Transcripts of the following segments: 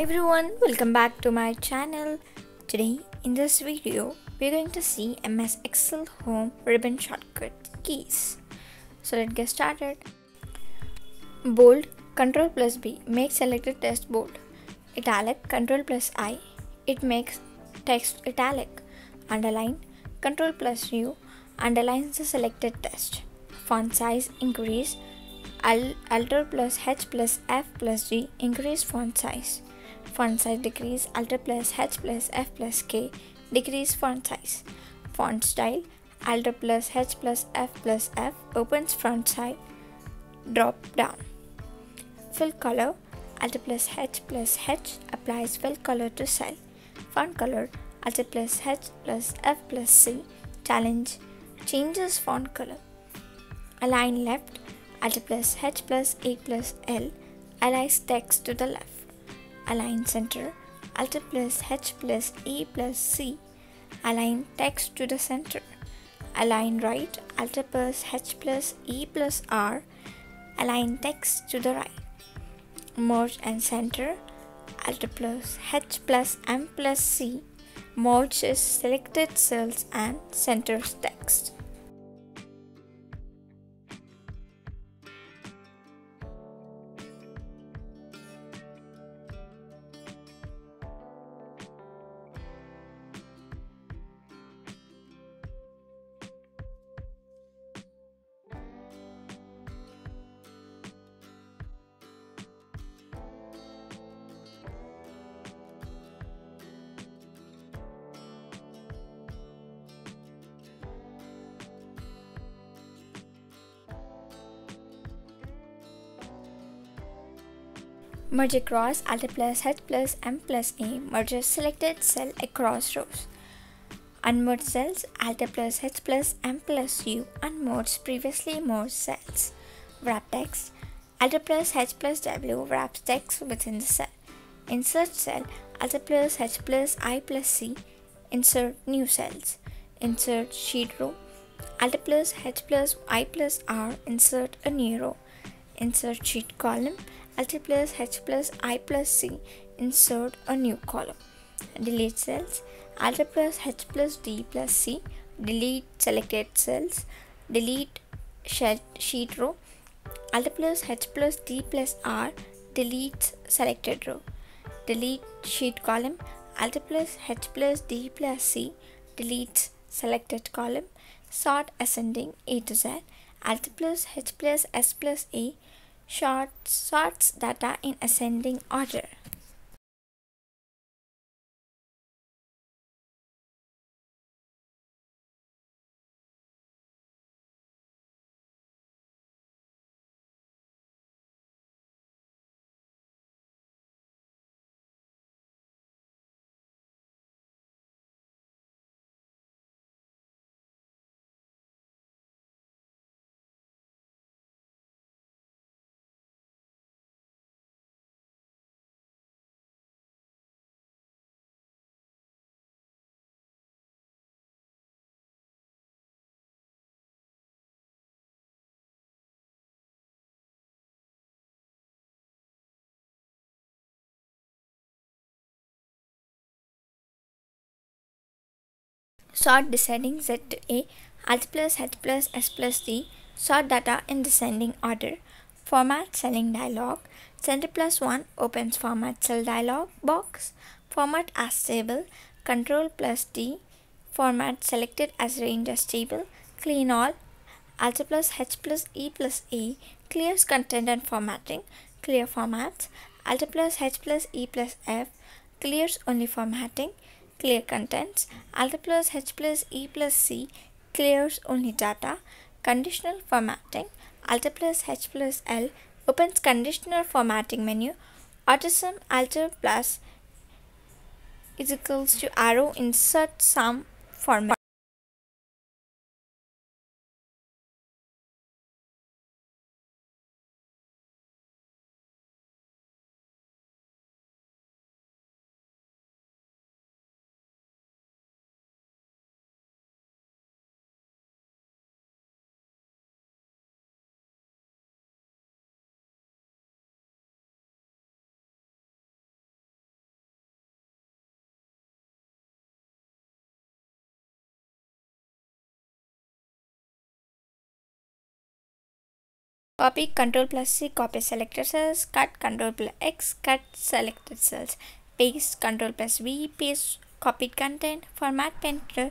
Hi everyone, welcome back to my channel. Today in this video, we're going to see MS Excel Home ribbon shortcut keys. So let's get started. Bold, Control plus B makes selected text bold. Italic, Control plus I, it makes text italic. Underline, Control plus U underlines the selected text. Font size increase, Alt plus H plus F plus G increase font size. Font size decrease Alt plus H plus F plus K decrease font size. Font style Alt plus H plus F plus F opens font side drop down. Fill color Alt plus H plus H applies fill color to cell. Font color Alt plus H plus F plus C challenge changes font color. Align left Alt plus H plus A plus L aligns text to the left. Align center Alt plus H plus E plus C align text to the center. Align right Alt plus H plus E plus R align text to the right. Merge and center Alt plus H plus M plus C merges selected cells and centers text. Merge across Alt plus H plus M plus A merges selected cell across rows. Unmerge cells Alt plus H plus M plus U unmerge previously merged cells. Wrap text Alt plus H plus W wraps text within the cell. Insert cell Alt plus H plus I plus C insert new cells. Insert sheet row Alt plus H plus I plus R insert a new row. Insert sheet column Alt plus H plus I plus C insert a new column. Delete cells Alt plus H plus D plus C delete selected cells. Delete sheet row Alt plus H plus D plus R deletes selected row. Delete sheet column Alt plus H plus D plus C deletes selected column. Sort ascending A to Z Alt plus H plus S plus A sorts data in ascending order. Sort descending Z to A, Alt plus H plus S plus D, sort data in descending order. Format celling dialog, Center plus 1 opens format cell dialog box, format as table, Control plus D, format selected as range as table, clean all, Alt plus H plus E plus A, clears content and formatting, clear formats, Alt plus H plus E plus F, clears only formatting, clear contents, Alt plus H plus E plus C clears only data, conditional formatting, Alt plus H plus L opens conditional formatting menu, AutoSum Alt plus is equals to arrow insert some format. Copy Control plus C, copy selected cells, cut Control plus X, cut selected cells, paste Control plus V, paste copied content, format painter,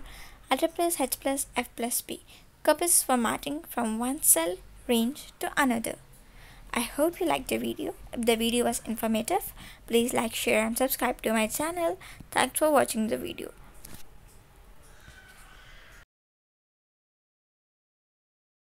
Alt plus H plus F plus P. Copies formatting from one cell range to another. I hope you liked the video. If the video was informative, please like, share and subscribe to my channel. Thanks for watching the video.